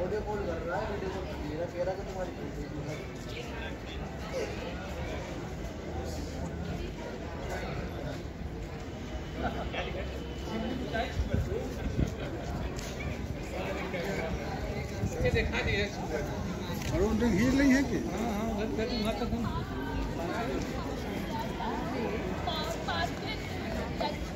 Audio call कर रहा है वीडियो कॉल कर रहा है कह रहा कि तुम्हारी फ़ोटो और उन दिन हीर नहीं है कि? हाँ हाँ उधर संस्कृत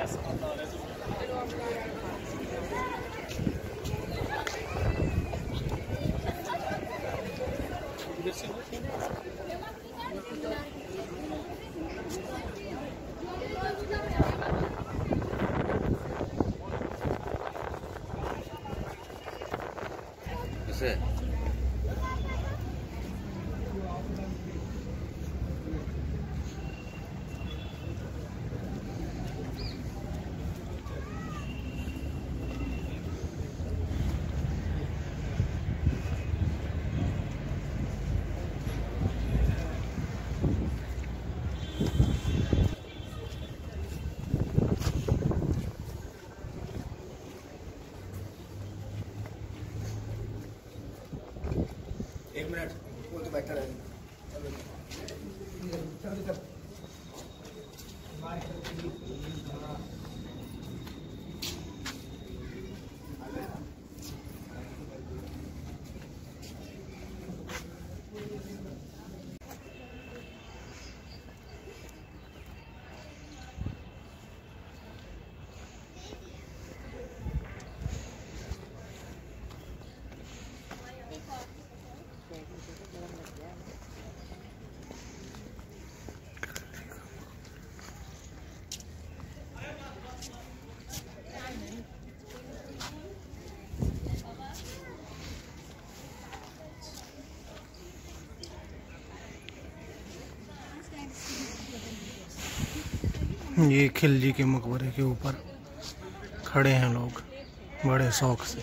That's it. एक मिनट वो तो बैठा रहेगा ये खिलजी के मकबरे के ऊपर खड़े हैं लोग बड़े शौक से।